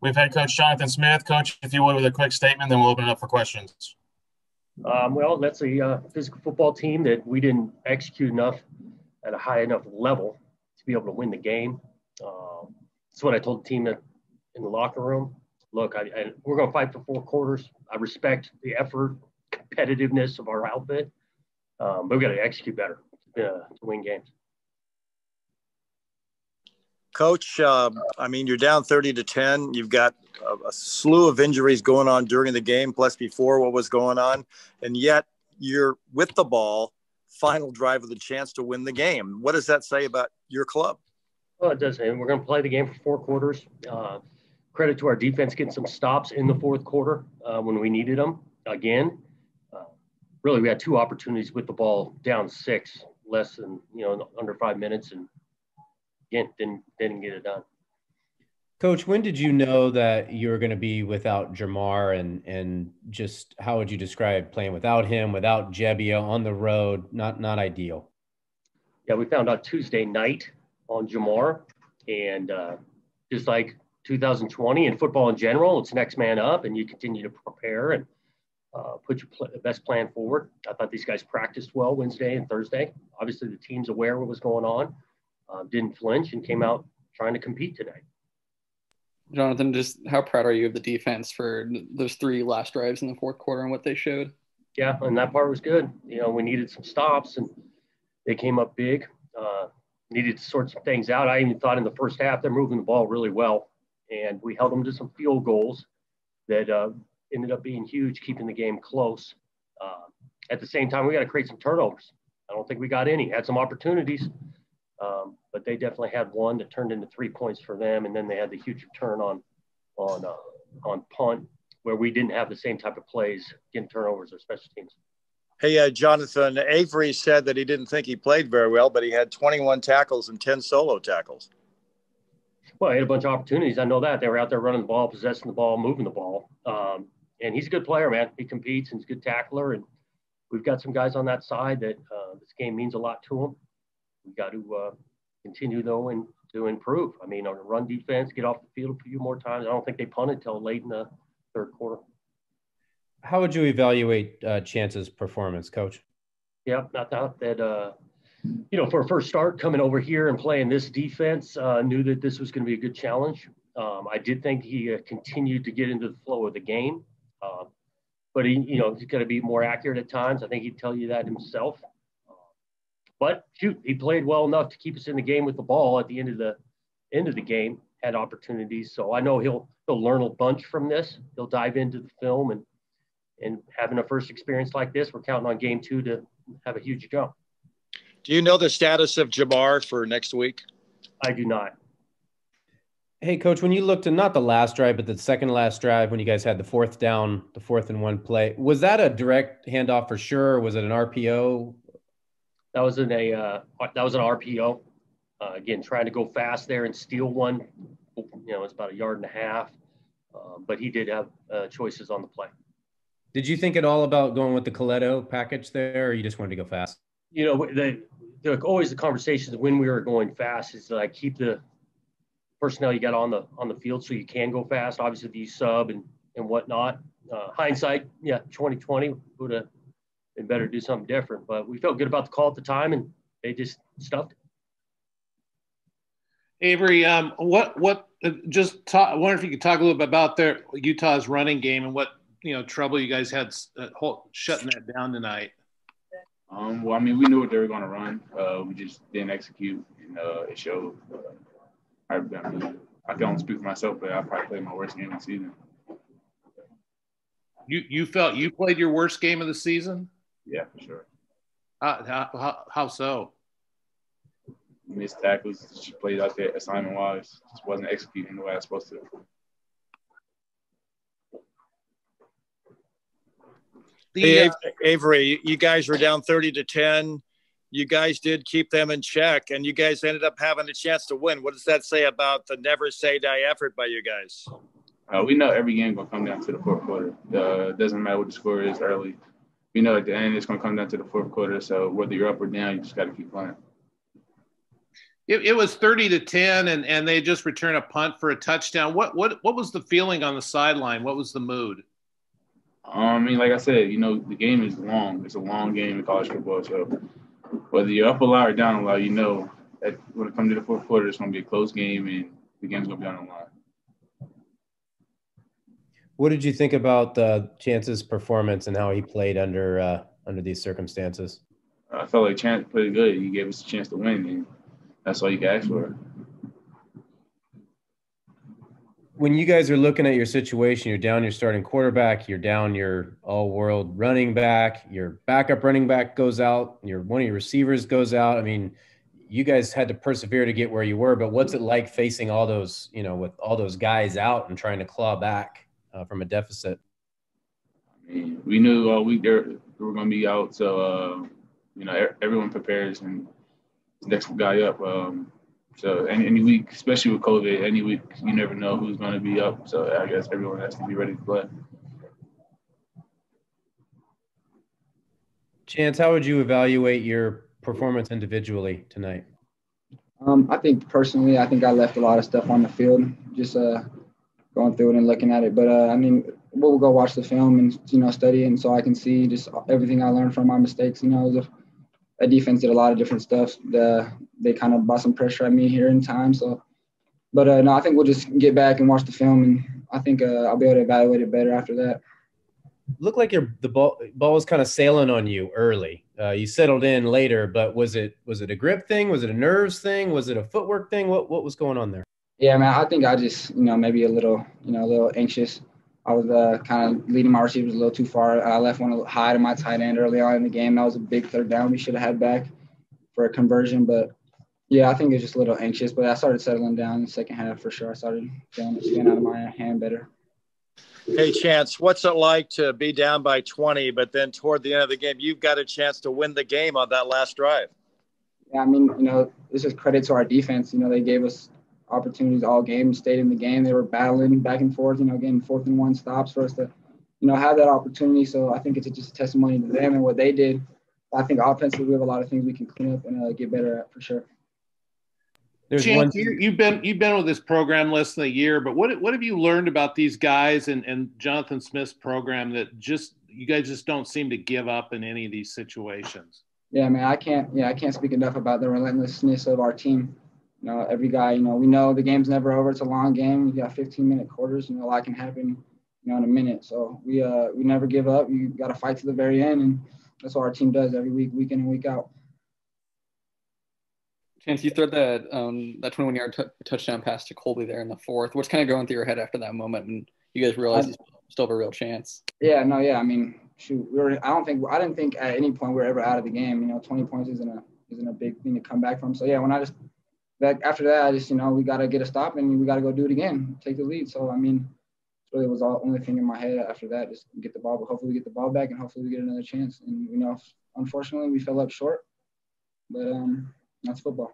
We've had Coach Jonathan Smith. Coach, if you would, with a quick statement, then we'll open it up for questions. Um, well, that's a uh, physical football team that we didn't execute enough at a high enough level to be able to win the game. Um, that's what I told the team in the locker room. Look, I, I, we're going to fight for four quarters. I respect the effort, competitiveness of our outfit, um, but we've got to execute better uh, to win games. Coach, uh, I mean, you're down 30 to 10. You've got a, a, slew of injuries going on during the game, plus before what was going on. And yet you're with the ball, final drive with a chance to win the game. What does that say about your club? Well, it does. And we're going to play the game for four quarters. Uh, credit to our defense getting some stops in the fourth quarter uh, when we needed them again. Uh, really, we had two opportunities with the ball down six, less than, you know, under five minutes. And again, didn't didn't get it done. Coach, when did you know that you were going to be without Jermar, and and just how would you describe playing without him, without Gebbia on the road? Not not ideal. Yeah, we found out Tuesday night on Jermar, and uh, just like 2020 and football in general, it's next man up, and you continue to prepare and uh, put your pl- best plan forward. I thought these guys practiced well Wednesday and Thursday. Obviously, the team's aware what was going on uh, didn't flinch and came out trying to compete today. Jonathan, just how proud are you of the defense for those three last drives in the fourth quarter and what they showed? Yeah, and that part was good. You know, we needed some stops and they came up big. Uh, needed to sort some things out. I even thought in the first half they're moving the ball really well, and we held them to some field goals that uh, ended up being huge, keeping the game close. Uh, at the same time, we got to create some turnovers. I don't think we got any. Had some opportunities, um, but they definitely had one that turned into three points for them, and then they had the huge return on on uh, on punt where we didn't have the same type of plays getting turnovers or special teams. Hey, uh, Jonathan, Avery said that he didn't think he played very well, but he had 21 tackles and 10 solo tackles. Well, he had a bunch of opportunities. I know that they were out there running the ball, possessing the ball, moving the ball. Um, and he's a good player, man. He competes and he's a good tackler. And we've got some guys on that side that uh, this game means a lot to them we got to uh, continue though and to improve. I mean, on the run defense, get off the field a few more times. I don't think they punted till late in the third quarter. How would you evaluate uh, Chance's performance, Coach? Yeah, not, thought that uh, you know for a first start coming over here and playing this defense, uh, knew that this was going to be a good challenge. Um, I did think he uh, continued to get into the flow of the game, uh, but he, you know, he's got to be more accurate at times. I think he'd tell you that himself. But shoot, he played well enough to keep us in the game with the ball at the end of the end of the game. Had opportunities, so I know he'll he'll learn a bunch from this. He'll dive into the film and and having a first experience like this, we're counting on game two to have a huge jump. Do you know the status of Jermar for next week? I do not. Hey, coach, when you looked at not the last drive, but the second last drive, when you guys had the fourth down, the fourth and one play, was that a direct handoff for sure? was it an RPO? That was in a uh, that was an RPO. Uh, again, trying to go fast there and steal one. You know, it's about a yard and a half, uh, but he did have uh, choices on the play. Did you think at all about going with the Colletto package there, or you just wanted to go fast? You know, the, the always the conversations when we were going fast is like keep the personnel you got on the on the field so you can go fast. Obviously, the sub and and whatnot. Uh, hindsight, yeah, 2020 would have they better do something different. But we felt good about the call at the time, and they just stuffed it. Avery, um, what what just talk, I wonder if you could talk a little bit about their Utah's running game and what you know trouble you guys had uh, shutting that down tonight. Um, well, I mean, we knew what they were going to run. Uh, we just didn't execute, and uh, it showed. Uh, I, I, mean, I can only speak for myself, but I probably played my worst game of the season. You you felt you played your worst game of the season? Yeah, for sure. Uh, how, how, how so? Missed tackles. She played out there assignment wise. Just wasn't executing the way I was supposed to. The, hey, uh, Avery, you guys were down 30 to 10. You guys did keep them in check, and you guys ended up having a chance to win. What does that say about the never say die effort by you guys? Uh, we know every game will come down to the fourth quarter. Uh, doesn't matter what the score is early you know, at the end, it's going to come down to the fourth quarter. So whether you're up or down, you just got to keep playing. it, it was 30 to 10 and, and they just returned a punt for a touchdown. What what what was the feeling on the sideline? What was the mood? Um, I mean, like I said, you know, the game is long. It's a long game in college football. So whether you're up a lot or down a lot, you know that when it comes to the fourth quarter, it's going to be a close game and the game's going to be on the line. What did you think about uh, Chance's performance and how he played under uh, under these circumstances? I felt like Chance played good. He gave us a chance to win, and that's all you can ask for. When you guys are looking at your situation, you're down your starting quarterback, you're down your all-world running back, your backup running back goes out, your one of your receivers goes out. I mean, you guys had to persevere to get where you were, but what's it like facing all those, you know, with all those guys out and trying to claw back? Uh, from a deficit? I mean, we knew all week they were, going to be out, so uh, you know everyone prepares and next guy up. Um, so any, any week, especially with COVID, any week you never know who's going to be up. So I guess everyone has to be ready to play. Chance, how would you evaluate your performance individually tonight? Um, I think personally, I think I left a lot of stuff on the field. Just uh, going through it and looking at it. But uh, I mean, we'll go watch the film and you know study it, and so I can see just everything I learned from my mistakes. You know, a, a defense did a lot of different stuff. The, they kind of brought some pressure at me here in time. So, but uh, no, I think we'll just get back and watch the film, and I think uh, I'll be able to evaluate it better after that. Looked like your the ball ball was kind of sailing on you early. Uh, you settled in later, but was it was it a grip thing? Was it a nerves thing? Was it a footwork thing? What what was going on there? Yeah, man. I think I just, you know, maybe a little, you know, a little anxious. I was uh, kind of leading my receivers a little too far. I left one high to my tight end early on in the game. That was a big third down we should have had back for a conversion. But yeah, I think it's just a little anxious. But I started settling down in the second half for sure. I started feeling it out of my hand better. Hey, Chance, what's it like to be down by 20, but then toward the end of the game, you've got a chance to win the game on that last drive? Yeah, I mean, you know, this is credit to our defense. You know, they gave us opportunities all game, stayed in the game. They were battling back and forth, you know, getting fourth and one stops for us to, you know, have that opportunity. So I think it's just a testimony to them and what they did. I think offensively, we have a lot of things we can clean up and uh, get better at for sure. There's Chance, one... you, have been you've been with this program less than a year, but what what have you learned about these guys and, and Jonathan Smith's program that just you guys just don't seem to give up in any of these situations? Yeah, man, I can't yeah I can't speak enough about the relentlessness of our team. You know, every guy, you know, we know the game's never over. It's a long game. You got 15 minute quarters. You know, a lot can happen, you know, in a minute. So we uh we never give up. You got to fight to the very end, and that's what our team does every week, week in and week out. Chance, you threw that um, that 21 yard t- touchdown pass to Colby there in the fourth. What's kind of going through your head after that moment, and you guys realize you still have a real chance? Yeah, no, yeah. I mean, shoot, we were. I don't think I didn't think at any point we were ever out of the game. You know, 20 points isn't a isn't a big thing to come back from. So yeah, when I just that after that, I just you know we got to get a stop and we got to go do it again, take the lead. So I mean, really was all only thing in my head after that, just get the ball. But hopefully we get the ball back and hopefully we get another chance. And you know, unfortunately we fell up short, but um, that's football.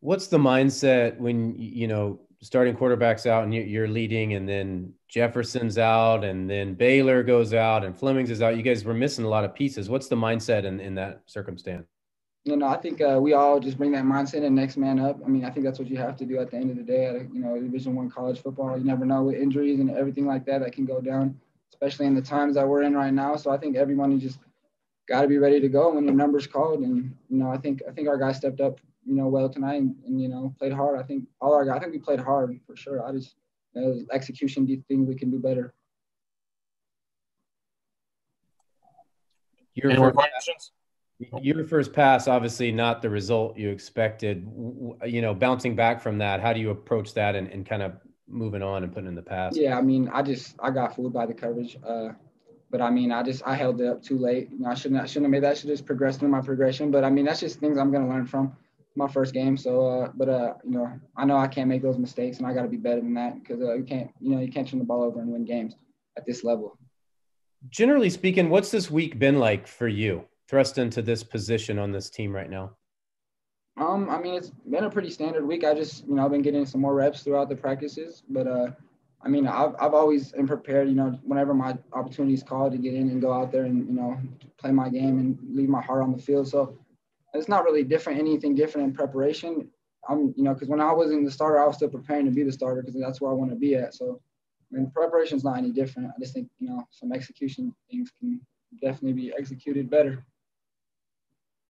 What's the mindset when you know starting quarterbacks out and you're leading, and then Jefferson's out, and then Baylor goes out, and Flemings is out? You guys were missing a lot of pieces. What's the mindset in, in that circumstance? You know, I think uh, we all just bring that mindset and next man up. I mean, I think that's what you have to do at the end of the day. At a, you know, Division One college football, you never know with injuries and everything like that that can go down, especially in the times that we're in right now. So I think everyone just got to be ready to go when your number's called. And you know, I think I think our guys stepped up, you know, well tonight and, and you know played hard. I think all our guys, I think we played hard for sure. I just you know, execution do things we can do better. Your Any more questions? Your first pass, obviously not the result you expected. You know, bouncing back from that, how do you approach that and, and kind of moving on and putting in the pass? Yeah, I mean, I just I got fooled by the coverage. Uh, but I mean, I just I held it up too late. You know, I shouldn't I shouldn't have made that. I should just progressed in my progression. But I mean, that's just things I'm gonna learn from my first game. So, uh, but uh, you know, I know I can't make those mistakes, and I got to be better than that because uh, you can't, you know, you can't turn the ball over and win games at this level. Generally speaking, what's this week been like for you? Thrust into this position on this team right now? Um, I mean, it's been a pretty standard week. I just, you know, I've been getting some more reps throughout the practices, but uh, I mean, I've, I've always been prepared, you know, whenever my opportunity is called to get in and go out there and, you know, play my game and leave my heart on the field. So it's not really different, anything different in preparation. I'm, you know, because when I wasn't the starter, I was still preparing to be the starter because that's where I want to be at. So, I mean, preparation is not any different. I just think, you know, some execution things can definitely be executed better.